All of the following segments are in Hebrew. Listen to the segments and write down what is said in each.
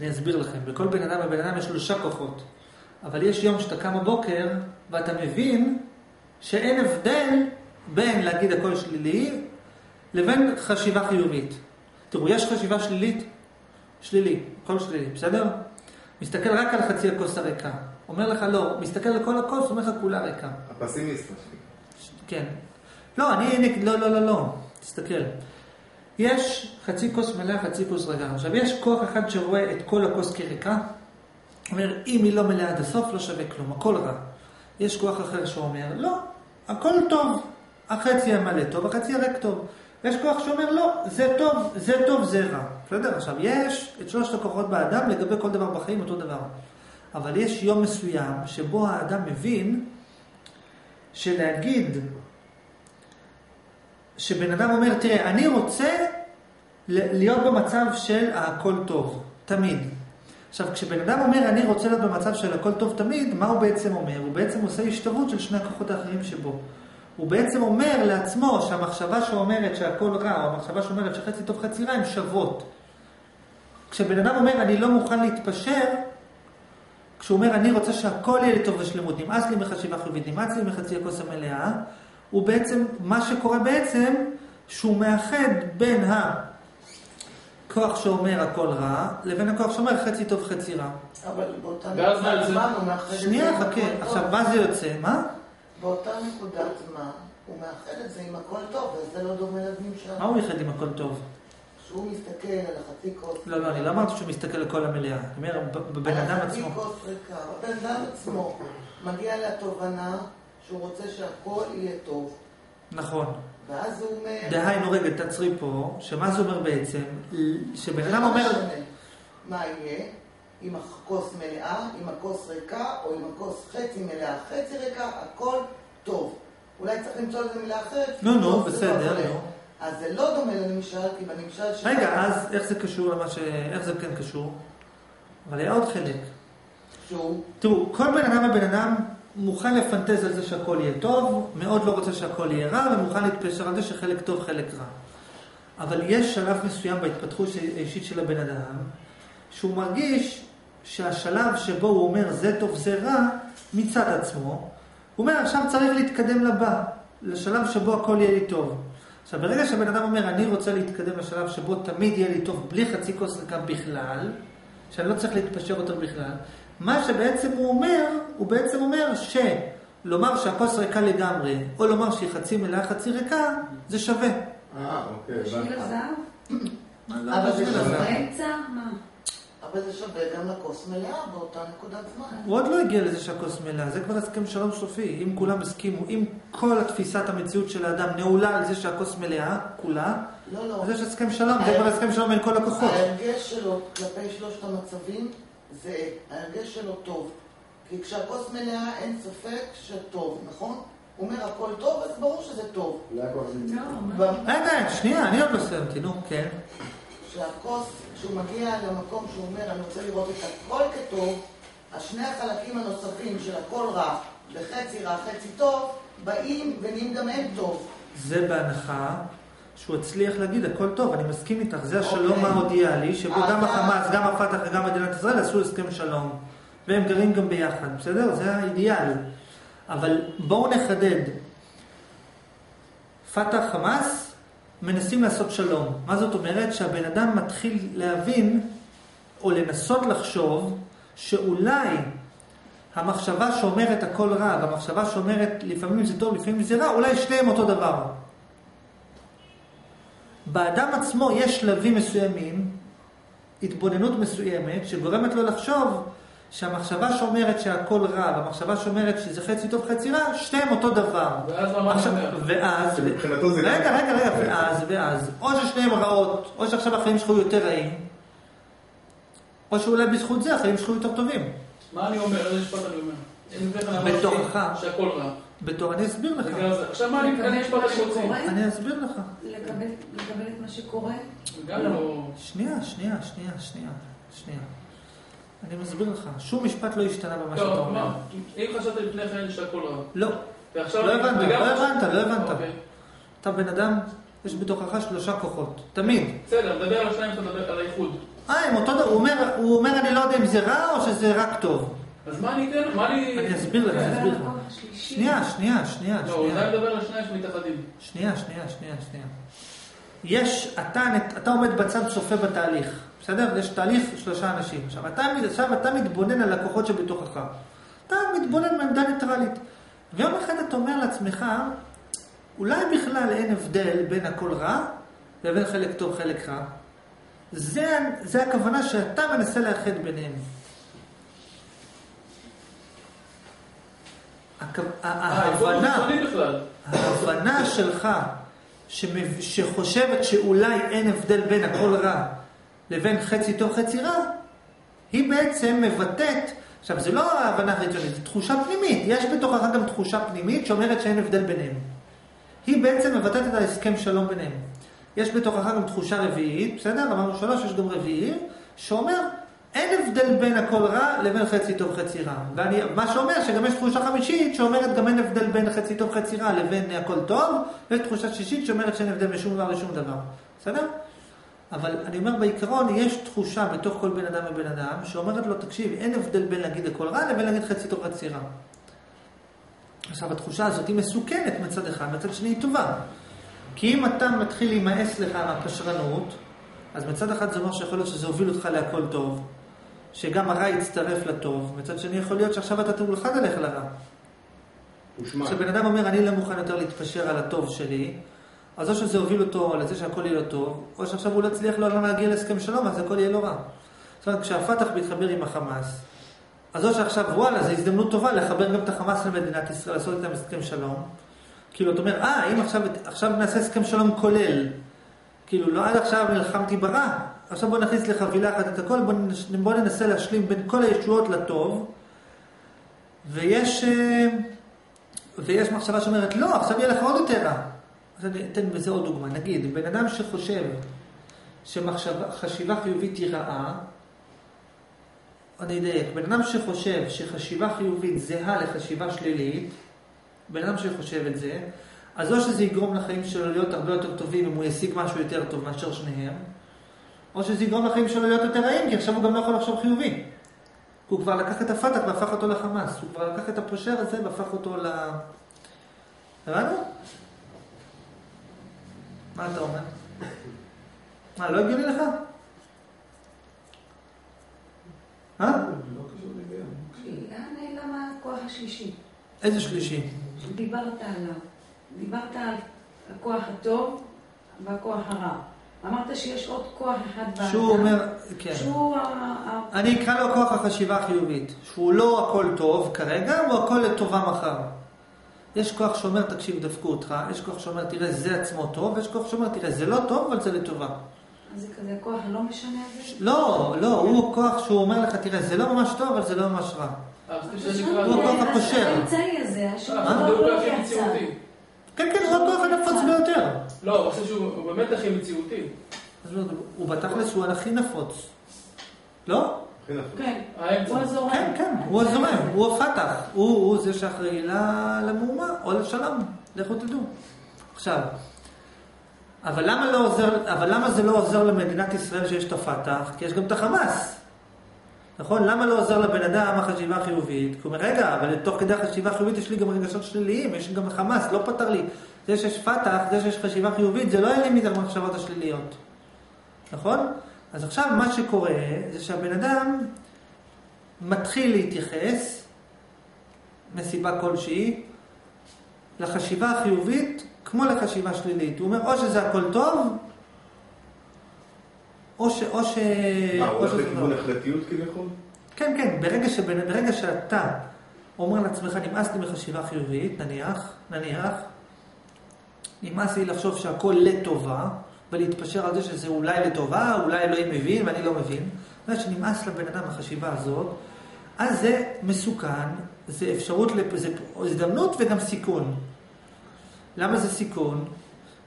אני אסביר לכם. בכל בן אדם ובן אדם יש שלושה כוחות. אבל יש יום שאתה קם בבוקר, ואתה מבין שאין הבדל בין להגיד הכל שלילי, לבין חשיבה חיובית. תראו, יש חשיבה שלילית, שלילי, הכל שלילי, בסדר? מסתכל רק על חצי הכוס הריקה. אומר לך לא, מסתכל על כל הכוס, אומר לך כולה ריקה. הפסימיסט. כן. לא, אני, אני, לא, לא, לא, לא, תסתכל. יש חצי כוס מלאה, חצי כוס ריקה. עכשיו, יש כוח אחד שרואה את כל הכוס כריקה, אומר, אם היא לא מלאה עד הסוף, לא שווה כלום, הכל רע. יש כוח אחר שאומר, לא, הכל טוב, החצי המלא טוב, החצי הריק טוב. יש כוח שאומר, לא, זה טוב, זה טוב, זה רע. בסדר? עכשיו, יש את שלושת הכוחות באדם לגבי כל דבר בחיים אותו דבר. אבל יש יום מסוים שבו האדם מבין שלהגיד שבן אדם אומר, תראה, אני רוצה להיות במצב של הכל טוב, תמיד. עכשיו, כשבן אדם אומר, אני רוצה להיות במצב של הכל טוב תמיד, מה הוא בעצם אומר? הוא בעצם עושה השתוות של שני הכוחות האחרים שבו. הוא בעצם אומר לעצמו שהמחשבה שאומרת שהכל רע, או המחשבה שאומרת שחצי טוב חצי רע, הן שוות. כשבן אדם אומר, אני לא מוכן להתפשר, כשהוא אומר, אני רוצה שהכל יהיה לי טוב ושלמות, נמאס לי מחשיבה חיובית, נמאס לי מחצי הכוס המלאה, הוא בעצם, מה שקורה בעצם, שהוא מאחד בין הכוח שאומר הכל רע, לבין הכוח שאומר חצי טוב חצי רע. אבל באותה נקודת? זמן הוא מאחד את זה שנייה, חכה, עכשיו. מה זה יוצא? מה? באותה נקודת זמן הוא מאחד את זה עם הכל טוב, וזה לא דומה לנמשל. מה הוא ייחד עם הכל טוב? כשהוא מסתכל על החצי כוס... לא, לא, אני לא אמרתי שהוא מסתכל על כל המליאה. אני אומר, בבן אדם על החצי עצמו. כוס ריקה. הבן אדם עצמו מגיע לתובנה שהוא רוצה שהכל יהיה טוב. נכון. ואז הוא אומר... דהיינו, רגע, תעצרי פה, שמה זה אומר בעצם? שבן אדם לא אומר... מה יהיה, אם הכוס מלאה, אם הכוס ריקה, או אם הכוס חצי מלאה, חצי ריקה, הכל טוב. אולי צריך למצוא לזה מילה אחרת. נו, נו, זה לא בסדר, הולך. נו. אז זה לא דומה לנמשל, כי בנמשל שלך... רגע, אז איך זה קשור למה ש... איך זה כן קשור? אבל היה עוד חלק. שהוא... תראו, כל בן אדם ובן אדם מוכן לפנטז על זה שהכל יהיה טוב, מאוד לא רוצה שהכל יהיה רע, ומוכן להתפשר על זה שחלק טוב, חלק רע. אבל יש שלב מסוים בהתפתחות האישית של הבן אדם, שהוא מרגיש שהשלב שבו הוא אומר זה טוב, זה רע, מצד עצמו, הוא אומר עכשיו צריך להתקדם לבא, לשלב שבו הכל יהיה לי טוב. עכשיו, ברגע שהבן אדם אומר, אני רוצה להתקדם לשלב שבו תמיד יהיה לי טוב, בלי חצי כוס ריקה בכלל, שאני לא צריך להתפשר יותר בכלל, מה שבעצם הוא אומר, הוא בעצם אומר שלומר שהכוס ריקה לגמרי, או לומר שהיא חצי מלאה, חצי ריקה, זה שווה. אה, אוקיי, הבנתי. אבל זה שווה? מה? אבל זה שווה גם לכוס מלאה באותה נקודת זמן. הוא עוד לא הגיע לזה שהכוס מלאה, זה כבר הסכם שלום סופי. אם כולם הסכימו, אם כל תפיסת המציאות של האדם נעולה על זה שהכוס מלאה, כולה, לא, לא. אז יש הסכם שלום, זה כבר הסכם שלום בין כל הכוחות. ההרגש שלו כלפי שלושת המצבים זה ההרגש שלו טוב. כי כשהכוס מלאה אין ספק שטוב, נכון? הוא אומר הכל טוב, אז ברור שזה טוב. לא, רגע, שנייה, אני עוד לא סיימתי, נו, כן. שהכוס, כשהוא מגיע למקום שהוא אומר, אני רוצה לראות את הכל כטוב, השני החלקים הנוספים של הכל רע וחצי רע, חצי טוב, באים ונהיים גם הם טוב. זה בהנחה שהוא הצליח להגיד הכל טוב, אני מסכים איתך, זה השלום אוקיי. האודיאלי, שבו אתה- גם החמאס, גם הפת"ח וגם מדינת ישראל עשו הסכם שלום, והם גרים גם ביחד, בסדר? זה האידיאל. אבל בואו נחדד. פת"ח, חמאס, מנסים לעשות שלום. מה זאת אומרת? שהבן אדם מתחיל להבין, או לנסות לחשוב, שאולי המחשבה שאומרת הכל רע, והמחשבה שאומרת לפעמים זה טוב, לפעמים זה רע, אולי שניהם אותו דבר. באדם עצמו יש שלבים מסוימים, התבוננות מסוימת, שגורמת לו לחשוב שהמחשבה שאומרת שהכל רע, והמחשבה שאומרת שזה חצי טוב חצי רע, שתיהם אותו דבר. ואז מה עכשיו, אתה אומר? ואז, זה- רגע, רגע, רגע, ואז, ואז, או ששניהם רעות, או שעכשיו החיים שלך יותר רעים, או שאולי בזכות זה החיים שלך יותר טובים. מה אני אומר? איזה משפט אני אומר? בתוכך. שהכל רע. בתור, אני אסביר לך. עכשיו מה אני את משפט מה אני אסביר לך. לקבל את מה שקורה? גם לא... שנייה, שנייה, שנייה, שנייה, שנייה. אני מסביר לך, שום משפט לא השתנה במה שאתה טוב, אומר. מה? אם חשבתי לפני כן שהכל רע. לא. לא אני- הבנת, לא הבנת, לא הבנת. אוקיי. אתה בן אדם, יש בתוכך שלושה כוחות, תמיד. בסדר, נדבר על השניים, אתה מדבר על האיחוד. אה, דבר, הוא אומר, אני לא יודע אם זה רע או שזה רק טוב. אז מה אני אתן? מה אני... אני אסביר לך, אני מדבר אסביר לך. שנייה, שנייה, שנייה, לא, הוא. עדיין מדבר על השניים שמתאחדים. שנייה, שנייה, שנייה, שנייה. יש, אתה, אתה עומד בצד צופה בתהליך, בסדר? יש תהליך שלושה אנשים. עכשיו אתה, עכשיו אתה מתבונן על הכוחות שבתוכך. אתה מתבונן מעמדה ניטרלית. ויום אחד אתה אומר לעצמך, אולי בכלל אין הבדל בין הכל רע לבין חלק טוב, חלק רע. זה, זה הכוונה שאתה מנסה לאחד ביניהם. הכו- אה, איפה ההבנה... חיצוני בכלל? ההבנה שלך. שחושבת שאולי אין הבדל בין הכל רע לבין חצי טוב חצי רע, היא בעצם מבטאת, עכשיו זה לא ההבנה החיצונית, זה תחושה פנימית, יש בתוכך גם תחושה פנימית שאומרת שאין הבדל ביניהם. היא בעצם מבטאת את ההסכם שלום ביניהם. יש בתוכך גם תחושה רביעית, בסדר? אמרנו שלוש, יש גם רביעי, שאומר אין הבדל בין הכל רע לבין חצי טוב חצי רע. ואני, מה שאומר שגם יש תחושה חמישית שאומרת גם אין הבדל בין חצי טוב חצי רע לבין הכל טוב, ויש תחושה שישית שאומרת שאין הבדל משום דבר לשום דבר. בסדר? אבל אני אומר בעיקרון, יש תחושה בתוך כל בן אדם ובן אדם שאומרת לו, תקשיב, אין הבדל בין להגיד הכל רע לבין להגיד חצי טוב חצי רע. עכשיו, התחושה הזאת היא מסוכנת מצד אחד, מצד שני היא טובה. כי אם אתה מתחיל להימאס לך מהפשרנות, אז מצד אחד זה אומר שיכול להיות שזה הוביל אותך להכל טוב, שגם הרע יצטרף לטוב, מצד שני יכול להיות שעכשיו אתה תולחד עליך לרע. כשבן אדם אומר, אני לא מוכן יותר להתפשר על הטוב שלי, אז או שזה הוביל אותו לזה שהכל יהיה לו טוב, או שעכשיו הוא לא הצליח לעולם להגיע להסכם שלום, אז הכל יהיה לו רע. זאת אומרת, כשהפתח מתחבר עם החמאס, אז או שעכשיו, וואלה, זו הזדמנות טובה לחבר גם את החמאס למדינת ישראל, לעשות איתם הסכם שלום. כאילו, אתה אומר, אה, אם עכשיו, עכשיו נעשה הסכם שלום כולל, כאילו, לא עד עכשיו נלחמתי ברע, עכשיו בוא נכניס לחבילה אחת את הכל, בוא, ננש- בוא ננסה להשלים בין כל הישועות לטוב, ויש, אה, ויש מחשבה שאומרת, לא, עכשיו יהיה לך עוד יותר רע. אז אני אתן בזה עוד דוגמה. נגיד, בן אדם שחושב שחשיבה חיובית היא רעה, אני אדייק, בן אדם שחושב שחשיבה חיובית זהה לחשיבה שלילית, בן אדם שחושב את זה, אז או שזה יגרום לחיים שלו להיות הרבה יותר טובים אם הוא ישיג משהו יותר טוב מאשר שניהם, או שזה יגרום לחיים שלו להיות יותר רעים, כי עכשיו הוא גם לא יכול לחשוב חיובי. הוא כבר לקח את הפתח והפך אותו לחמאס, הוא כבר לקח את הפושר הזה והפך אותו ל... הבנו? מה אתה אומר? מה, לא הגיוני לך? אה? הכוח השלישי? איזה שלישי? דיברת עליו. דיברת על הכוח הטוב והכוח הרע. אמרת שיש עוד כוח אחד באדם. שהוא אומר, כן. שהוא ה- אני אקרא לו כוח החשיבה החיובית, שהוא לא הכל טוב כרגע, הוא הכל לטובה מחר. יש כוח שאומר, תקשיב, דפקו אותך, יש כוח שאומר, תראה, זה עצמו טוב, ויש כוח שאומר, תראה, זה לא טוב, אבל זה לטובה. אז זה כזה הכוח הלא משנה הזה? לא, לא, הוא כוח שהוא אומר לך, תראה, זה לא ממש טוב, אבל זה לא ממש רע. אה. הוא הכוח זה- הפושר. האמצעי הזה, שהוא אה, לא זה לא יצא. כן, כן, הוא הכוח הנפוץ ביותר. לא, אני חושב שהוא הוא באמת הכי מציאותי. הוא- הוא בתכלס הוא הכי נפוץ. לא? כן. הוא הזורם. כן, כן, הוא הזורם, הוא הפתח, הוא, הוא זה שאחראי למהומה או לשלום, לכו תדעו. עכשיו, אבל למה, לא עוזר, אבל למה זה לא עוזר למדינת ישראל שיש את הפתח? כי יש גם את החמאס. נכון? למה לא עוזר לבן אדם החשיבה החיובית? כי הוא אומר, רגע, אבל תוך כדי החשיבה החיובית יש לי גם רגשות שליליים, יש גם חמאס, לא פתר לי. זה שיש פתח, זה שיש חשיבה חיובית, זה לא העלים לי את המחשבות השליליות. נכון? אז עכשיו מה שקורה זה שהבן אדם מתחיל להתייחס, מסיבה כלשהי, לחשיבה החיובית כמו לחשיבה שלילית. הוא אומר, או שזה הכל טוב, או ש... או ש... מה, הוא או הולך לכיוון לא. החלטיות כביכול? כן, כן, ברגע, שבן, ברגע שאתה אומר לעצמך, נמאס לי מחשיבה חיובית, נניח, נניח, נמאס לי לחשוב שהכל לטובה, ולהתפשר על זה שזה אולי לטובה, אולי אלוהים מבין ואני לא מבין, ברגע שנמאס לבן אדם החשיבה הזאת, אז זה מסוכן, זה אפשרות, לפ... זה הזדמנות וגם סיכון. למה זה סיכון?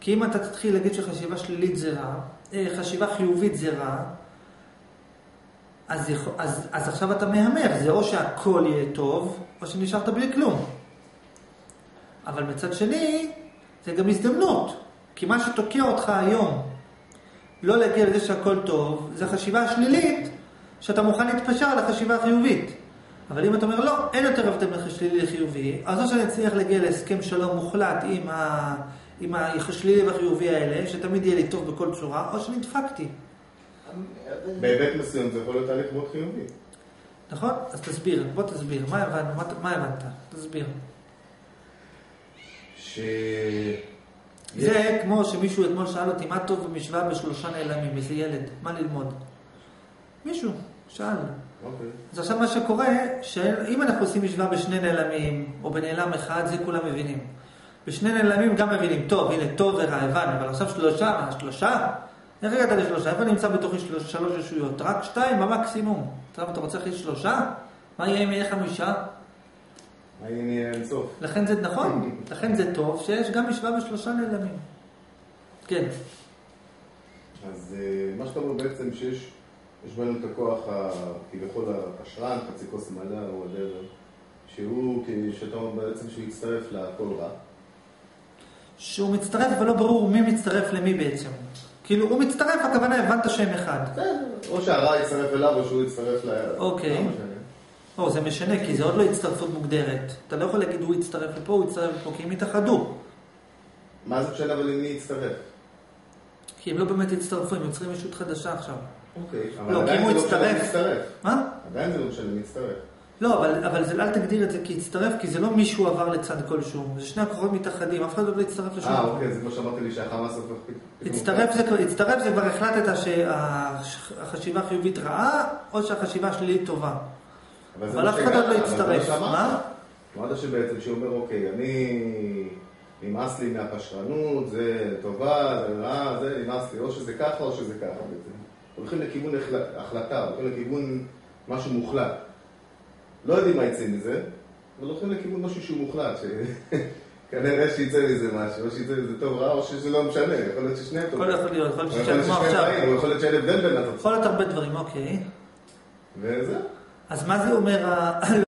כי אם אתה תתחיל להגיד שחשיבה שלילית זה רע, אה, חשיבה חיובית זה רע, אז, יכול- אז, אז עכשיו אתה מהמר, זה או שהכל יהיה טוב, או שנשארת בלי כלום. אבל מצד שני, זה גם הזדמנות. כי מה שתוקע אותך היום לא להגיע לזה שהכל טוב, זה חשיבה שלילית, שאתה מוכן להתפשר על החשיבה החיובית. אבל אם אתה אומר, לא, אין יותר הבדל בין שלילי לחיובי, אז או שאני אצליח להגיע להסכם שלום מוחלט עם, ה... עם השלילי והחיובי האלה, שתמיד יהיה לי טוב בכל צורה, או שנדפקתי. בהיבט מסוים זה יכול להיות תהליך מאוד חיובי. נכון? אז תסביר, בוא תסביר, מה הבנת? מה, מה הבנת? תסביר. ש... זה כמו שמישהו אתמול שאל אותי, מה טוב במשוואה בשלושה נעלמים, איזה ילד, מה ללמוד? מישהו שאל. אוקיי. אז עכשיו מה שקורה, שאם אנחנו עושים משוואה בשני נעלמים, או בנעלם אחד, זה כולם מבינים. בשני נעלמים גם מבינים, טוב, הנה, טוב ורע, הבנו, אבל עכשיו שלושה, מה, שלושה? איך הגעת לשלושה? איפה נמצא בתוכי שלוש, שלוש ישויות? רק שתיים במקסימום. עכשיו אתה רוצה להכניס שלושה? מה יהיה אם יהיה חמישה? האם יהיה אינסוף? לכן זה נכון, לכן זה טוב שיש גם משוואה בשלושה נעלמים. כן. אז אה, מה שאתה אומר בעצם שיש יש בנו את הכוח כביכול הפשרן, חצי כוס מלא או whatever, שהוא, שאתה אומר בעצם שהוא יצטרף לכל רע. שהוא מצטרף ולא ברור מי מצטרף למי בעצם. כאילו, הוא מצטרף, הכוונה, הבנת שם אחד. או שהרע יצטרף אליו או שהוא יצטרף ל... אוקיי. לא. לא, זה משנה, כי זה עוד לא הצטרפות מוגדרת. אתה לא יכול להגיד הוא יצטרף לפה, הוא יצטרף לפה, כי הם התאחדו. מה זה משנה אבל עם מי יצטרף? כי הם לא באמת הצטרפו, הם יוצרים ישות חדשה עכשיו. אוקיי. לא, אבל אם עדיין זה לא משנה מי יצטרף. מה? עדיין זה לא משנה מי יצטרף. לא, אבל, אבל זה, אל תגדיר את זה כהצטרף, כי זה לא מישהו עבר לצד כלשהו. זה שני הכוחות מתאחדים, אף אחד לא יצטרף לשום אה. אוקיי, זה כמו שאמרת לי שהחמאס הופך פתאום... הצטרף זה, הצטרף זה כבר החלטת שהחשיבה החיובית רעה, או שהחשיבה השלילית טובה. אבל אף אחד עוד לא זה מה הצטרף. שאמרת. מה? אמרת שבעצם שהוא אומר, אוקיי, אני... נמאס לי מהפשרנות, זה טובה, זה רע, זה נמאס לי, או שזה ככה או שזה ככה בעצם. הולכים לכיוון החל- החלטה, הולכים לכיוון משהו מוחלט. לא יודעים מה יצא מזה, אבל הולכים לכיוון משהו שהוא מוחלט, שכנראה שיצא מזה משהו, או שיצא מזה טוב רע, או שזה לא משנה, יכול להיות ששניהם טובים. יכול להיות, יכול להיות יכול להיות שכמו ששניהם עכשיו. רעים, או יכול להיות שאין הבדל בין התוצאות. יכול להיות הרבה דברים, אוקיי. וזהו. אז מה זה אומר.